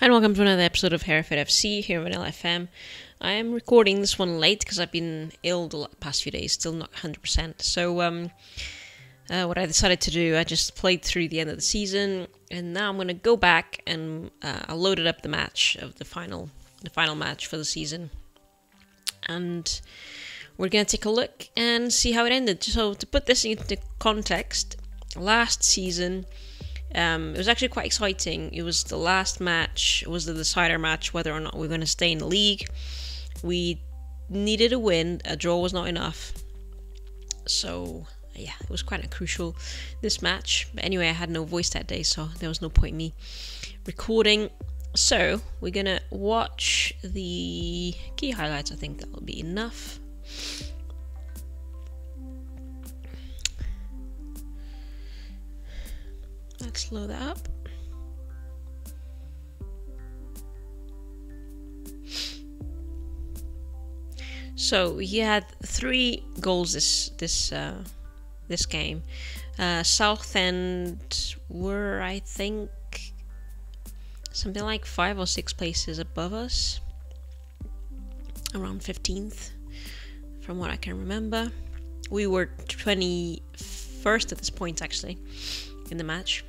and welcome to another episode of Hereford FC here on LFM. I am recording this one late because I've been ill the past few days, still not 100%. So, um, uh, what I decided to do, I just played through the end of the season, and now I'm going to go back and uh, I loaded up the match of the final, the final match for the season, and we're going to take a look and see how it ended. So, to put this into context, last season um, it was actually quite exciting. It was the last match, it was the decider match whether or not we are going to stay in the league. We needed a win, a draw was not enough. So, yeah, it was quite a crucial this match. But anyway, I had no voice that day, so there was no point me recording. So, we're gonna watch the key highlights. I think that'll be enough. Let's load that up. So he had three goals this this uh, this game. Uh, Southend were, I think, something like five or six places above us, around 15th, from what I can remember. We were 21st at this point, actually, in the match.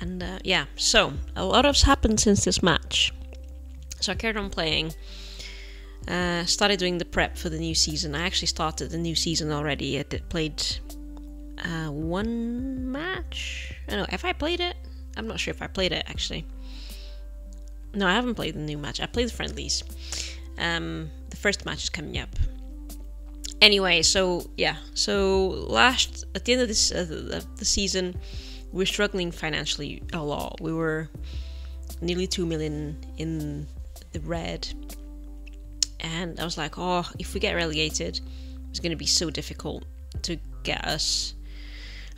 And uh, yeah, so a lot has happened since this match. So I carried on playing. Uh, started doing the prep for the new season. I actually started the new season already. I did, played uh, one match. I don't know if I played it. I'm not sure if I played it actually. No, I haven't played the new match. I played the friendlies. Um, the first match is coming up. Anyway, so yeah, so last at the end of this uh, the, the season, we're struggling financially a lot. We were nearly two million in the red, and I was like, oh, if we get relegated, it's going to be so difficult to get us.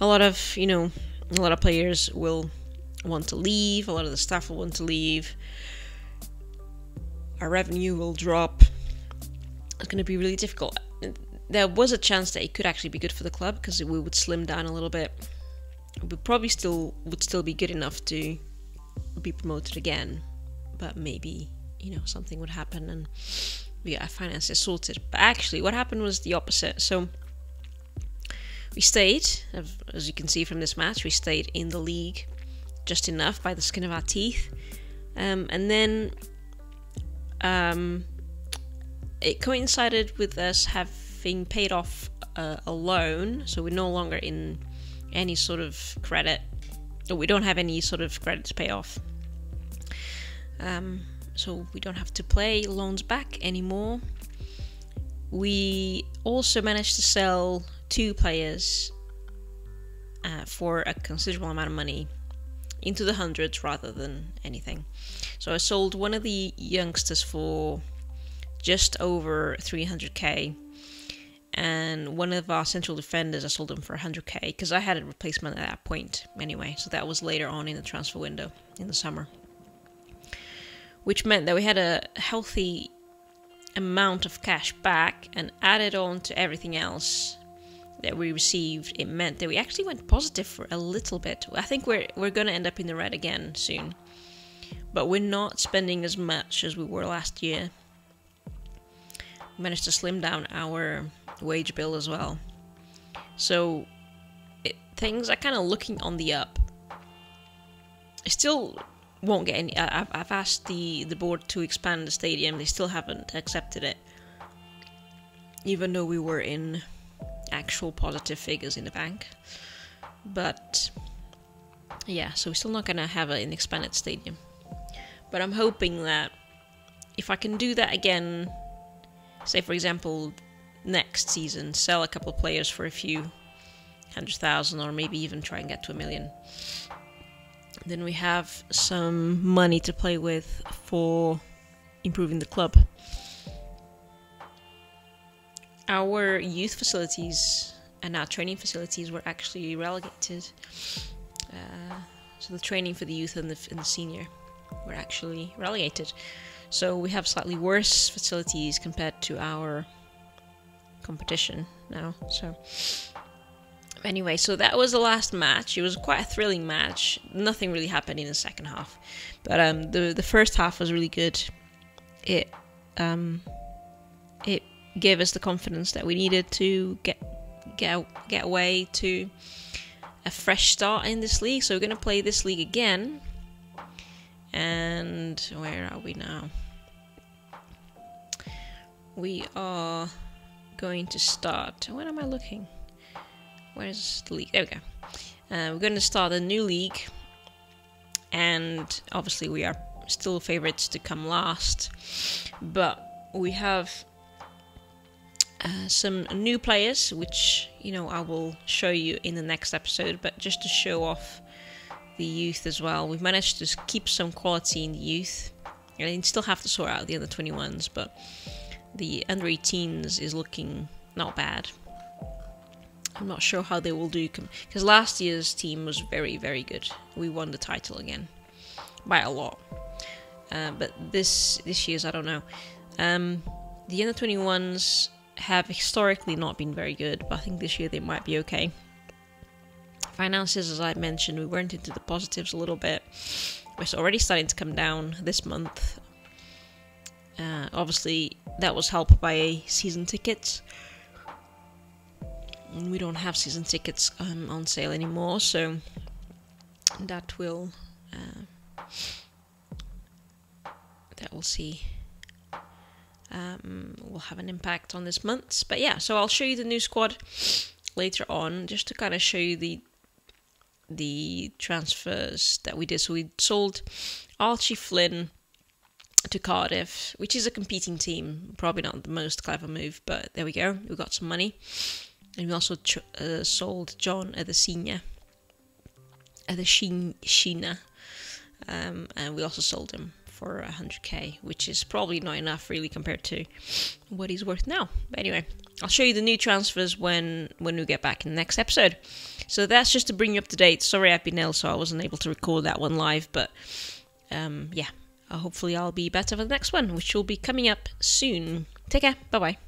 A lot of you know, a lot of players will want to leave. A lot of the staff will want to leave. Our revenue will drop. It's going to be really difficult. There was a chance that it could actually be good for the club because we would slim down a little bit we probably still would still be good enough to be promoted again, but maybe you know something would happen and we get our finances sorted. But actually, what happened was the opposite. So we stayed, as you can see from this match, we stayed in the league just enough by the skin of our teeth, um, and then um, it coincided with us having paid off uh, a loan, so we're no longer in any sort of credit. We don't have any sort of credit to pay off. Um, so we don't have to play loans back anymore. We also managed to sell two players uh, for a considerable amount of money into the hundreds rather than anything. So I sold one of the youngsters for just over 300k and one of our central defenders I sold him for 100k because I had a replacement at that point anyway. So that was later on in the transfer window in the summer, which meant that we had a healthy amount of cash back and added on to everything else that we received. It meant that we actually went positive for a little bit. I think we're we're going to end up in the red again soon, but we're not spending as much as we were last year. We managed to slim down our wage bill as well. So it, things are kind of looking on the up. I still won't get any. I've, I've asked the, the board to expand the stadium, they still haven't accepted it. Even though we were in actual positive figures in the bank. But yeah, so we're still not gonna have an expanded stadium. But I'm hoping that if I can do that again, say for example, next season sell a couple players for a few hundred thousand or maybe even try and get to a million. Then we have some money to play with for improving the club. Our youth facilities and our training facilities were actually relegated. Uh, So the training for the youth and the, and the senior were actually relegated. So we have slightly worse facilities compared to our competition now. So anyway, so that was the last match. It was quite a thrilling match. Nothing really happened in the second half, but um, the the first half was really good. It um, it gave us the confidence that we needed to get get get away to a fresh start in this league. So we're gonna play this league again. And where are we now? We are going to start. Where am I looking? Where's the league? There we go. Uh, we're going to start a new league, and obviously we are still favorites to come last, but we have uh, some new players, which you know I will show you in the next episode. But just to show off the youth as well, we've managed to keep some quality in the youth. I mean, still have to sort out the under 21s, but the under 18s is looking not bad. I'm not sure how they will do because last year's team was very, very good. We won the title again by a lot. Uh, but this this year's I don't know. Um, the under 21s have historically not been very good, but I think this year they might be okay. Finances, as I mentioned, we went into the positives a little bit. It's already starting to come down this month. Uh, obviously, that was helped by season tickets we don't have season tickets um, on sale anymore, so that will uh, that will see um, will have an impact on this month. But yeah, so I'll show you the new squad later on, just to kind of show you the the transfers that we did. So we sold Archie Flynn to Cardiff, which is a competing team. Probably not the most clever move, but there we go. We got some money. And we also uh, sold John at the senior, at the Sheena, um, and we also sold him for 100k, which is probably not enough really compared to what he's worth now. But anyway, I'll show you the new transfers when when we get back in the next episode. So that's just to bring you up to date. Sorry I've been ill, so I wasn't able to record that one live, but um, yeah, uh, hopefully I'll be better for the next one, which will be coming up soon. Take care. Bye bye.